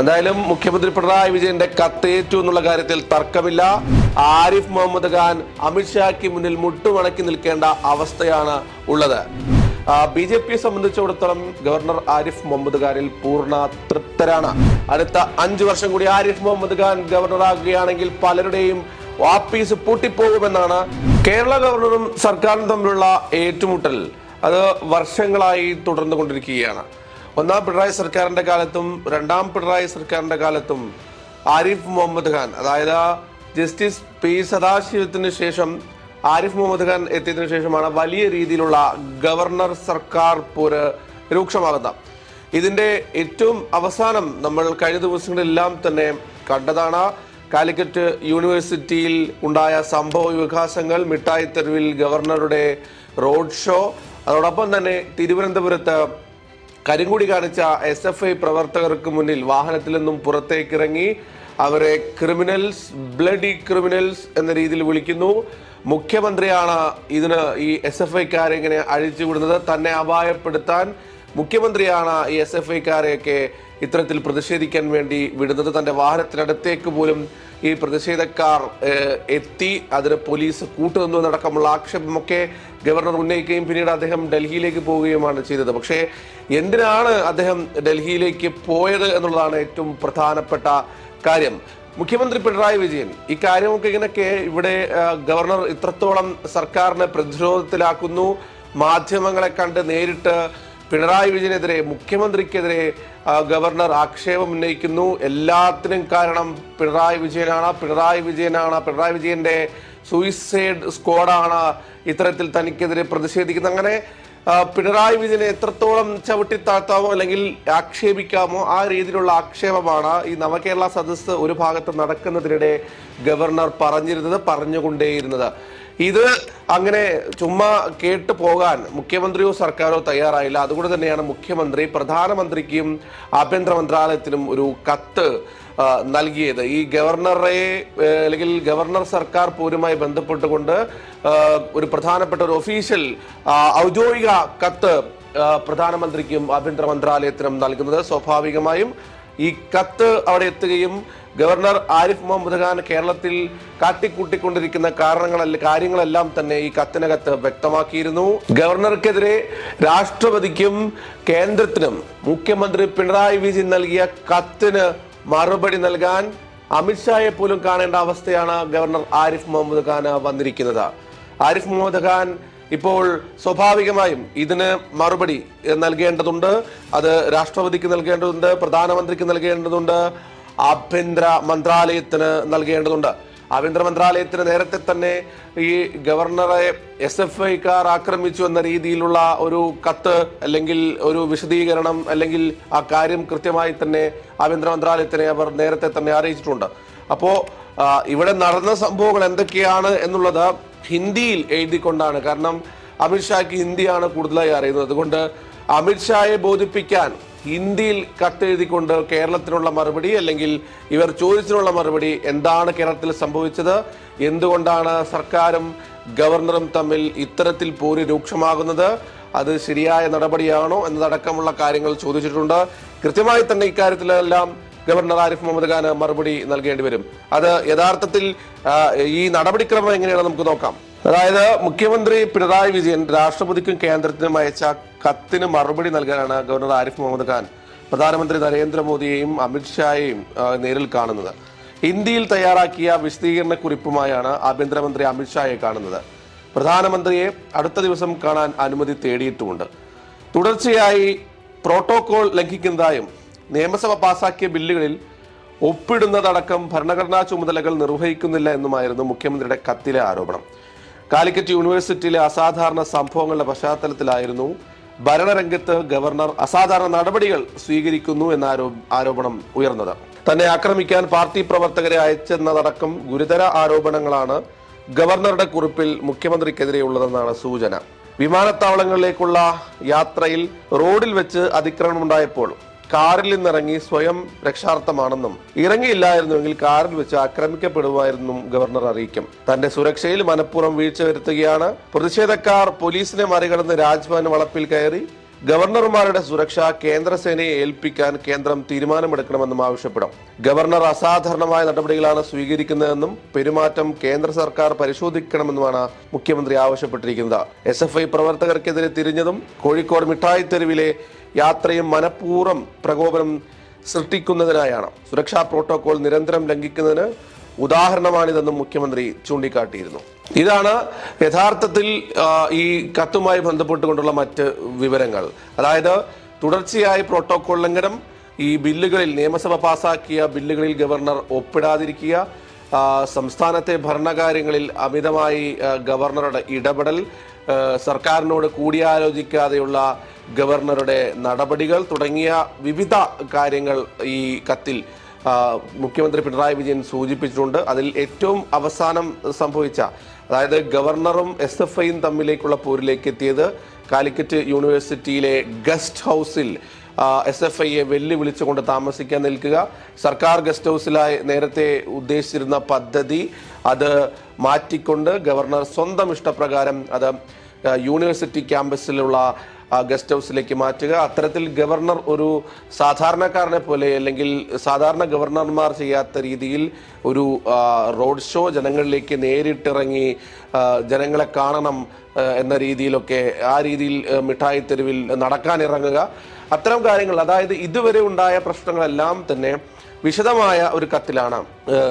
എന്തായാലും മുഖ്യമന്ത്രി പിണറായി വിജയന്റെ കത്തേറ്റു എന്നുള്ള കാര്യത്തിൽ തർക്കമില്ല. ആരിഫ് മുഹമ്മദ് ഖാൻ അമിത്ഷായ്ക്ക് മുന്നിൽ മുട്ടുമടക്കി നിൽക്കേണ്ട അവസ്ഥയാണ് ഉള്ളത്. ബി ജെ പിയെ സംബന്ധിച്ചിടത്തോളം ഗവർണർ ആരിഫ് മുഹമ്മദ് ഖാനിൽ പൂർണ തൃപ്തരാണ്. അടുത്ത അഞ്ചു വർഷം കൂടി ആരിഫ് മുഹമ്മദ് ഖാൻ ഗവർണറാകുകയാണെങ്കിൽ പലരുടെയും വാപ്പീസ് പൂട്ടിപ്പോകുമെന്നാണ് കേരള ഗവർണറും സർക്കാരും തമ്മിലുള്ള ഏറ്റുമുട്ടൽ. അത് വർഷങ്ങളായി തുടർന്നുകൊണ്ടിരിക്കുകയാണ്. ഒന്നാം പിണറായി സർക്കാരിന്റെ കാലത്തും രണ്ടാം പിണറായി സർക്കാരിന്റെ കാലത്തും ആരിഫ് മുഹമ്മദ് ഖാൻ അതായത് ജസ്റ്റിസ് പി സദാശിവത്തിന് ശേഷം ആരിഫ് മുഹമ്മദ് ഖാൻ എത്തിയതിനു ശേഷമാണ് വലിയ രീതിയിലുള്ള ഗവർണർ സർക്കാർ പോര് രൂക്ഷമാകുന്നത്. ഇതിന്റെ ഏറ്റവും അവസാനം നമ്മൾ കഴിഞ്ഞ ദിവസങ്ങളെല്ലാം തന്നെ കണ്ടതാണ്. കാലിക്കറ്റ് യൂണിവേഴ്സിറ്റിയിൽ ഉണ്ടായ സംഭവ വികാസങ്ങൾ മിഠായി തെരുവിൽ ഗവർണറുടെ റോഡ് ഷോ അതോടൊപ്പം തന്നെ തിരുവനന്തപുരത്ത് കരിങ്കുടി കാണിച്ച എസ് എഫ് ഐ പ്രവർത്തകർക്ക് മുന്നിൽ വാഹനത്തിൽ നിന്നും പുറത്തേക്കിറങ്ങി അവരെ ക്രിമിനൽസ് ബ്ലഡി ക്രിമിനൽസ് എന്ന രീതിയിൽ വിളിക്കുന്നു. മുഖ്യമന്ത്രിയാണ് ഇതിന് ഈ എസ് എഫ് ഐക്കാരെ ഇങ്ങനെ അഴിച്ചുവിടുന്നത്. തന്നെ അപായപ്പെടുത്താൻ മുഖ്യമന്ത്രിയാണ് ഈ എസ് എഫ് ഐക്കാരെയൊക്കെ ഇത്തരത്തിൽ പ്രതിഷേധിക്കാൻ വേണ്ടി വിടുന്നത്. തന്റെ വാഹനത്തിനടുത്തേക്ക് പോലും ഈ പ്രതിഷേധക്കാർ എത്തി അതിന് പോലീസ് കൂട്ടുനിന്നു എന്നടക്കമുള്ള ആക്ഷേപമൊക്കെ ഗവർണർ ഉന്നയിക്കുകയും പിന്നീട് അദ്ദേഹം ഡൽഹിയിലേക്ക് പോവുകയുമാണ് ചെയ്തത്. പക്ഷേ എന്തിനാണ് അദ്ദേഹം ഡൽഹിയിലേക്ക് പോയത് എന്നുള്ളതാണ് ഏറ്റവും പ്രധാനപ്പെട്ട കാര്യം. മുഖ്യമന്ത്രി പിണറായി വിജയൻ ഇക്കാര്യമൊക്കെ കാര്യമൊക്കെ ഇങ്ങനെയൊക്കെ ഇവിടെ ഗവർണർ ഇത്രത്തോളം സർക്കാരിനെ പ്രതിരോധത്തിലാക്കുന്നു. മാധ്യമങ്ങളെ കണ്ട് നേരിട്ട് പിണറായി വിജയനെതിരെ മുഖ്യമന്ത്രിക്കെതിരെ ഗവർണർ ആക്ഷേപം ഉന്നയിക്കുന്നു. എല്ലാത്തിനും കാരണം പിണറായി വിജയനാണ്. പിണറായി വിജയനാണ്. പിണറായി വിജയന്റെ സൂയിസൈഡ് സ്ക്വാഡാണ് ഇത്തരത്തിൽ തനിക്കെതിരെ പ്രതിഷേധിക്കുന്നത്. അങ്ങനെ പിണറായി വിജയനെ എത്രത്തോളം ചവിട്ടിത്താഴ്ത്താമോ അല്ലെങ്കിൽ ആക്ഷേപിക്കാമോ ആ രീതിയിലുള്ള ആക്ഷേപമാണ് ഈ നവകേരള സദസ്സ് ഒരു ഭാഗത്ത് നടക്കുന്നതിനിടെ ഗവർണർ പറഞ്ഞിരുന്നത് പറഞ്ഞുകൊണ്ടേയിരുന്നത്. ഇത് അങ്ങനെ ചുമ്മാ കേട്ടു പോകാൻ മുഖ്യമന്ത്രിയോ സർക്കാരോ തയ്യാറായില്ല. അതുകൊണ്ട് തന്നെയാണ് മുഖ്യമന്ത്രി പ്രധാനമന്ത്രിക്കും ആഭ്യന്തര മന്ത്രാലയത്തിനും ഒരു കത്ത് നൽകിയത്. ഈ ഗവർണറെ അല്ലെങ്കിൽ ഗവർണർ സർക്കാർ പോരുമായി ബന്ധപ്പെട്ടുകൊണ്ട് ഒരു പ്രധാനപ്പെട്ട ഒരു ഒഫീഷ്യൽ ഔദ്യോഗിക കത്ത് പ്രധാനമന്ത്രിക്കും ആഭ്യന്തര മന്ത്രാലയത്തിനും നൽകുന്നത്. സ്വാഭാവികമായും ഈ കത്ത് അവിടെ എത്തുകയും ഗവർണർ ആരിഫ് മുഹമ്മദ് ഖാൻ കേരളത്തിൽ കാട്ടിക്കൂട്ടിക്കൊണ്ടിരിക്കുന്ന കാരണങ്ങളല്ല കാര്യങ്ങളെല്ലാം തന്നെ ഈ കത്തിനകത്ത് വ്യക്തമാക്കിയിരുന്നു. ഗവർണർക്കെതിരെ രാഷ്ട്രപതിക്കും കേന്ദ്രത്തിനും മുഖ്യമന്ത്രി പിണറായി വിജയൻ നൽകിയ കത്തിന് മറുപടി നൽകാൻ അമിത്ഷായെ പോലും കാണേണ്ട അവസ്ഥയാണ് ഗവർണർ ആരിഫ് മുഹമ്മദ് ഖാൻ വന്നിരിക്കുന്നത്. ആരിഫ് മുഹമ്മദ് ഖാൻ ഇപ്പോൾ സ്വാഭാവികമായും ഇതിന് മറുപടി നൽകേണ്ടതുണ്ട്. അത് രാഷ്ട്രപതിക്ക് നൽകേണ്ടതുണ്ട് പ്രധാനമന്ത്രിക്ക് നൽകേണ്ടതുണ്ട് ആഭ്യന്തര മന്ത്രാലയത്തിന് നൽകേണ്ടതുണ്ട്. ആഭ്യന്തര മന്ത്രാലയത്തിന് നേരത്തെ തന്നെ ഈ ഗവർണറെ എസ് എഫ് ഐക്കാർ ആക്രമിച്ചു എന്ന രീതിയിലുള്ള ഒരു കത്ത് അല്ലെങ്കിൽ ഒരു വിശദീകരണം അല്ലെങ്കിൽ ആ കാര്യം കൃത്യമായി തന്നെ ആഭ്യന്തര മന്ത്രാലയത്തിനെ അവർ നേരത്തെ തന്നെ അറിയിച്ചിട്ടുണ്ട്. അപ്പോൾ ഇവിടെ നടന്ന സംഭവങ്ങൾ എന്തൊക്കെയാണ് എന്നുള്ളത് ഹിന്ദിയിൽ എഴുതിക്കൊണ്ടാണ്. കാരണം അമിത്ഷായ്ക്ക് ഹിന്ദിയാണ് കൂടുതലായി അറിയുന്നത്. അതുകൊണ്ട് അമിത്ഷായെ ബോധിപ്പിക്കാൻ ഹിന്ദിയിൽ കത്തെഴുതിക്കൊണ്ട് കേരളത്തിനുള്ള മറുപടി അല്ലെങ്കിൽ ഇവർ ചോദിച്ചതിനുള്ള മറുപടി എന്താണ് കേരളത്തിൽ സംഭവിച്ചത്? എന്തുകൊണ്ടാണ് സർക്കാരും ഗവർണറും തമ്മിൽ ഇത്തരത്തിൽ പോര് രൂക്ഷമാകുന്നത്? അത് ശരിയായ നടപടിയാണോ എന്നതടക്കമുള്ള കാര്യങ്ങൾ ചോദിച്ചിട്ടുണ്ട്. കൃത്യമായി തന്നെ ഇക്കാര്യത്തിലെല്ലാം ഗവർണർ ആരിഫ് മുഹമ്മദ് ഖാന് മറുപടി നൽകേണ്ടി വരും. അത് യഥാർത്ഥത്തിൽ ഈ നടപടിക്രമം എങ്ങനെയാണ് നമുക്ക് നോക്കാം. അതായത് മുഖ്യമന്ത്രി പിണറായി വിജയൻ രാഷ്ട്രപതിക്കും കേന്ദ്രത്തിനും അയച്ച കത്തിന് മറുപടി നൽകാനാണ് ഗവർണർ ആരിഫ് മുഹമ്മദ് ഖാൻ പ്രധാനമന്ത്രി നരേന്ദ്രമോദിയെയും അമിത്ഷായെയും നേരിൽ കാണുന്നത്. ഹിന്ദിയിൽ തയ്യാറാക്കിയ വിശദീകരണ കുറിപ്പുമായാണ് ആഭ്യന്തരമന്ത്രി അമിത്ഷായെ കാണുന്നത്. പ്രധാനമന്ത്രിയെ അടുത്ത ദിവസം കാണാൻ അനുമതി തേടിയിട്ടുമുണ്ട്. തുടർച്ചയായി പ്രോട്ടോകോൾ ലംഘിക്കുന്നതായും നിയമസഭ പാസാക്കിയ ബില്ലുകളിൽ ഒപ്പിടുന്നതടക്കം ഭരണഘടനാ ചുമതലകൾ നിർവഹിക്കുന്നില്ല എന്നുമായിരുന്നു മുഖ്യമന്ത്രിയുടെ കത്തിലെ ആരോപണം. കാലിക്കറ്റ് യൂണിവേഴ്സിറ്റിയിലെ അസാധാരണ സംഭവങ്ങളുടെ പശ്ചാത്തലത്തിലായിരുന്നു ഭരണരംഗത്ത് ഗവർണർ അസാധാരണ നടപടികൾ സ്വീകരിക്കുന്നു എന്ന ആരോ ആരോപണം ഉയർന്നത്. തന്നെ ആക്രമിക്കാൻ പാർട്ടി പ്രവർത്തകരെ അയച്ചെന്നതടക്കം ഗുരുതര ആരോപണങ്ങളാണ് ഗവർണറുടെ കുറിപ്പിൽ മുഖ്യമന്ത്രിക്കെതിരെയുള്ളതെന്നാണ് സൂചന. വിമാനത്താവളങ്ങളിലേക്കുള്ള യാത്രയിൽ റോഡിൽ വെച്ച് അതിക്രമമുണ്ടായപ്പോൾ കാറിൽ നിന്നിറങ്ങി സ്വയം രക്ഷാർത്ഥമാണെന്നും ഇറങ്ങിയില്ലായിരുന്നുവെങ്കിൽ കാറിൽ വെച്ച് ആക്രമിക്കപ്പെടുമായിരുന്നും ഗവർണർ അറിയിക്കും. തന്റെ സുരക്ഷയിൽ മനഃപൂർവം വീഴ്ച വരുത്തുകയാണ്. പ്രതിഷേധക്കാർ പോലീസിനെ മറികടന്ന് രാജ്ഭവൻ വളപ്പിൽ കയറി ഗവർണർമാരുടെ സുരക്ഷ കേന്ദ്രസേനയെ ഏൽപ്പിക്കാൻ കേന്ദ്രം തീരുമാനമെടുക്കണമെന്നും ആവശ്യപ്പെടും. ഗവർണർ അസാധാരണമായ നടപടികളാണ് സ്വീകരിക്കുന്നതെന്നും പെരുമാറ്റം കേന്ദ്ര സർക്കാർ പരിശോധിക്കണമെന്നുമാണ് മുഖ്യമന്ത്രി ആവശ്യപ്പെട്ടിരിക്കുന്നത്. എസ് എഫ് ഐ പ്രവർത്തകർക്കെതിരെ തിരിഞ്ഞതും കോഴിക്കോട് മിഠായി തെരുവിലെ യാത്രയും മനഃപൂർവം പ്രകോപനം സൃഷ്ടിക്കുന്നതിനായാണ്. സുരക്ഷാ പ്രോട്ടോകോൾ നിരന്തരം ലംഘിക്കുന്നതിന് ഉദാഹരണമാണിതെന്നും മുഖ്യമന്ത്രി ചൂണ്ടിക്കാട്ടിയിരുന്നു. ഇതാണ് യഥാർത്ഥത്തിൽ ഈ കത്തുമായി ബന്ധപ്പെട്ടുകൊണ്ടുള്ള മറ്റ് വിവരങ്ങൾ. അതായത് തുടർച്ചയായി പ്രോട്ടോകോൾ ലംഘനം ഈ ബില്ലുകളിൽ നിയമസഭ പാസാക്കിയ ബില്ലുകളിൽ ഗവർണർ ഒപ്പിടാതിരിക്കുക സംസ്ഥാനത്തെ ഭരണകാര്യങ്ങളിൽ അമിതമായി ഗവർണറുടെ ഇടപെടൽ സർക്കാരിനോട് കൂടിയാലോചിക്കാതെയുള്ള ഗവർണറുടെ നടപടികൾ തുടങ്ങിയ വിവിധ കാര്യങ്ങൾ ഈ കത്തിൽ മുഖ്യമന്ത്രി പിണറായി വിജയൻ സൂചിപ്പിച്ചിട്ടുണ്ട്. അതിൽ ഏറ്റവും അവസാനം സംഭവിച്ച അതായത് ഗവർണറും എസ് എഫ് ഐയും തമ്മിലേക്കുള്ള പോരിലേക്ക് എത്തിയത് കാലിക്കറ്റ് യൂണിവേഴ്സിറ്റിയിലെ ഗസ്റ്റ് ഹൗസിൽ എസ് എഫ് ഐയെ വെല്ലുവിളിച്ചുകൊണ്ട് താമസിക്കാൻ നിൽക്കുക. സർക്കാർ ഗസ്റ്റ് ഹൗസിലായി നേരത്തെ ഉദ്ദേശിച്ചിരുന്ന പദ്ധതി അത് മാറ്റിക്കൊണ്ട് ഗവർണർ സ്വന്തം ഇഷ്ടപ്രകാരം അത് യൂണിവേഴ്സിറ്റി ക്യാമ്പസിലുള്ള ഗസ്റ്റ് ഹൗസിലേക്ക് മാറ്റുക. അത്തരത്തിൽ ഗവർണർ ഒരു സാധാരണക്കാരനെ പോലെ അല്ലെങ്കിൽ സാധാരണ ഗവർണർമാർ ചെയ്യാത്ത രീതിയിൽ ഒരു റോഡ് ഷോ ജനങ്ങളിലേക്ക് നേരിട്ടിറങ്ങി ജനങ്ങളെ കാണണം എന്ന രീതിയിലൊക്കെ ആ രീതിയിൽ മിഠായി തെരുവിൽ നടക്കാനിറങ്ങുക അത്തരം കാര്യങ്ങൾ അതായത് ഇതുവരെ ഉണ്ടായ പ്രശ്നങ്ങളെല്ലാം തന്നെ വിശദമായ ഒരു കത്തിലാണ്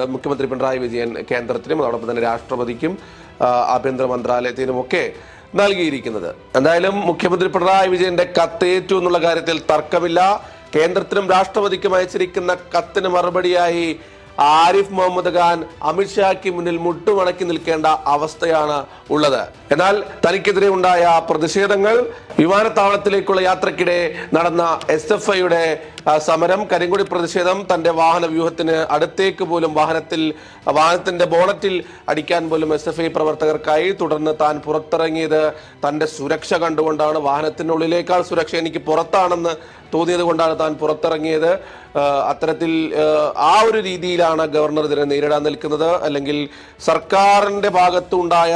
മുഖ്യമന്ത്രി പിണറായി വിജയൻ കേന്ദ്രത്തിനും അതോടൊപ്പം തന്നെ രാഷ്ട്രപതിക്കും ആഭ്യന്തര മന്ത്രാലയത്തിനുമൊക്കെ നൽകിയിരിക്കുന്നത്. എന്തായാലും മുഖ്യമന്ത്രി പിണറായി വിജയന്റെ കത്തേറ്റു എന്നുള്ള കാര്യത്തിൽ തർക്കമില്ല. കേന്ദ്രത്തിനും രാഷ്ട്രപതിക്കും അയച്ചിരിക്കുന്ന കത്തിന് മറുപടിയായി ആരിഫ് മുഹമ്മദ് ഖാൻ അമിത്ഷായ്ക്ക് മുന്നിൽ മുട്ടുമടക്കി നിൽക്കേണ്ട അവസ്ഥയാണ് ഉള്ളത്. എന്നാൽ തനിക്കെതിരെ ഉണ്ടായ പ്രതിഷേധങ്ങൾ വിമാനത്താവളത്തിലേക്കുള്ള യാത്രക്കിടെ നടന്ന എസ് എഫ് ഐയുടെ സമരം കരിങ്കുടി പ്രതിഷേധം തന്റെ വാഹന വ്യൂഹത്തിന് അടുത്തേക്ക് പോലും വാഹനത്തിൽ വാഹനത്തിന്റെ ബോണറ്റിൽ അടിക്കാൻ പോലും എസ് എഫ് ഐ പ്രവർത്തകർക്കായി തുടർന്ന് താൻ പുറത്തിറങ്ങിയത് തന്റെ സുരക്ഷ കണ്ടുകൊണ്ടാണ്. വാഹനത്തിനുള്ളിലേക്കാൾ സുരക്ഷ എനിക്ക് പുറത്താണെന്ന് തോന്നിയത് കൊണ്ടാണ് താൻ പുറത്തിറങ്ങിയത്. അത്തരത്തിൽ ആ, ഒരു രീതിയിലാണ് ഗവർണർ ഇതിനെ നേരിടാൻ നിൽക്കുന്നത്. അല്ലെങ്കിൽ സർക്കാരിന്റെ ഭാഗത്തുണ്ടായ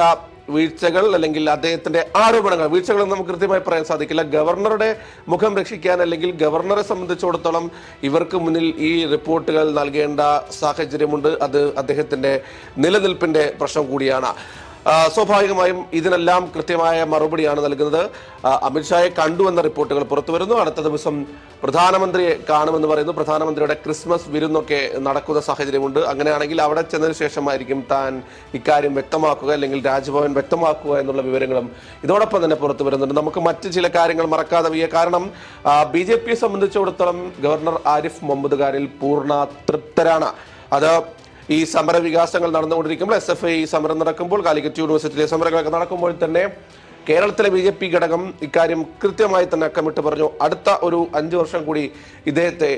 വീഴ്ചകൾ അല്ലെങ്കിൽ അദ്ദേഹത്തിന്റെ ആരോപണങ്ങൾ വീഴ്ചകൾ നമുക്ക് കൃത്യമായി പറയാൻ സാധിക്കില്ല. ഗവർണറുടെ മുഖം രക്ഷിക്കാൻ അല്ലെങ്കിൽ ഗവർണറെ സംബന്ധിച്ചിടത്തോളം ഇവർക്ക് മുന്നിൽ ഈ റിപ്പോർട്ടുകൾ നൽകേണ്ട സാഹചര്യമുണ്ട്. അത് അദ്ദേഹത്തിന്റെ നിലനിൽപ്പിന്റെ പ്രശ്നം കൂടിയാണ്. സ്വാഭാവികമായും ഇതിനെല്ലാം കൃത്യമായ മറുപടിയാണ് നൽകുന്നത്. അമിത്ഷായെ കണ്ടുവെന്ന റിപ്പോർട്ടുകൾ പുറത്തു വരുന്നു. അടുത്ത ദിവസം പ്രധാനമന്ത്രിയെ കാണുമെന്ന് പറയുന്നു. പ്രധാനമന്ത്രിയുടെ ക്രിസ്മസ് വിരുന്നൊക്കെ നടക്കുന്ന സാഹചര്യമുണ്ട്. അങ്ങനെയാണെങ്കിൽ അവിടെ ചെന്നതിന് ശേഷമായിരിക്കും താൻ ഇക്കാര്യം വ്യക്തമാക്കുക അല്ലെങ്കിൽ രാജ്ഭവൻ വ്യക്തമാക്കുക എന്നുള്ള വിവരങ്ങളും ഇതോടൊപ്പം തന്നെ പുറത്തു വരുന്നുണ്ട്. നമുക്ക് മറ്റ് ചില കാര്യങ്ങൾ മറക്കാതെ വയ്യ. കാരണം ബി ജെ പിയെ സംബന്ധിച്ചിടത്തോളം ഗവർണർ ആരിഫ് മുഹമ്മദ് ഖാനിൽ പൂർണ തൃപ്തരാണ്. അത് ഈ സമര വികാസങ്ങൾ നടന്നുകൊണ്ടിരിക്കുമ്പോൾ എസ് എഫ് ഐ സമരം നടക്കുമ്പോൾ കാലിക്കറ്റ് യൂണിവേഴ്സിറ്റിയിലെ സമരങ്ങളൊക്കെ നടക്കുമ്പോൾ തന്നെ കേരളത്തിലെ ബി ജെ പി ഘടകം ഇക്കാര്യം കൃത്യമായി തന്നെ അക്കമിട്ട് പറഞ്ഞു. അടുത്ത ഒരു അഞ്ചു വർഷം കൂടി ഇദ്ദേഹത്തെ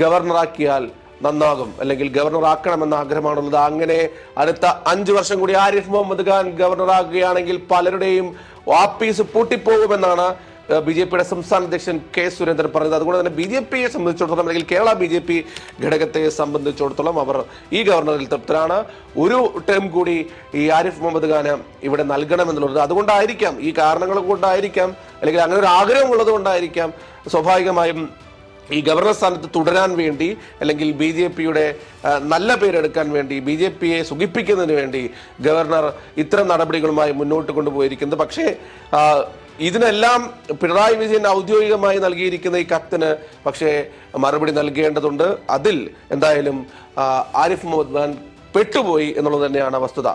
ഗവർണറാക്കിയാൽ നന്നാകും. അല്ലെങ്കിൽ ഗവർണർ ആക്കണമെന്ന ആഗ്രഹമാണുള്ളത്. അങ്ങനെ അടുത്ത അഞ്ചു വർഷം കൂടി ആരിഫ് മുഹമ്മദ് ഖാൻ ഗവർണറാകുകയാണെങ്കിൽ പലരുടെയും വാപ്പീസ് പൂട്ടിപ്പോകുമെന്നാണ് ബി ജെ പിയുടെ സംസ്ഥാന അധ്യക്ഷൻ കെ സുരേന്ദ്രൻ പറഞ്ഞത്. അതുകൊണ്ട് തന്നെ ബി ജെ പിയെ സംബന്ധിച്ചിടത്തോളം അല്ലെങ്കിൽ കേരള ബി ജെ പി ഘടകത്തെ സംബന്ധിച്ചിടത്തോളം അവർ ഈ ഗവർണറിൽ തൃപ്തരാണ്. ഒരു ടേം കൂടി ഈ ആരിഫ് മുഹമ്മദ് ഖാന് ഇവിടെ നൽകണമെന്നുള്ളത് അതുകൊണ്ടായിരിക്കാം ഈ കാരണങ്ങൾ കൊണ്ടായിരിക്കാം അല്ലെങ്കിൽ അങ്ങനെ ഒരു ആഗ്രഹം ഉള്ളത് കൊണ്ടായിരിക്കാം സ്വാഭാവികമായും ഈ ഗവർണർ സ്ഥാനത്ത് തുടരാൻ വേണ്ടി അല്ലെങ്കിൽ ബി ജെ പിയുടെ നല്ല പേരെടുക്കാൻ വേണ്ടി ബി ജെ പിയെ സുഖിപ്പിക്കുന്നതിന് വേണ്ടി ഗവർണർ ഇത്തരം നടപടികളുമായി മുന്നോട്ട് കൊണ്ടുപോയിരിക്കുന്നത്. പക്ഷേ ഇതിനെല്ലാം പിണറായി വിജയൻ ഔദ്യോഗികമായി നൽകിയിരിക്കുന്ന ഈ കത്തിന് പക്ഷേ മറുപടി നൽകേണ്ടതുണ്ട്. അതിൽ എന്തായാലും ആരിഫ് മുഹമ്മദ് ഖാൻ പെട്ടുപോയി എന്നുള്ളത് തന്നെയാണ് വസ്തുത.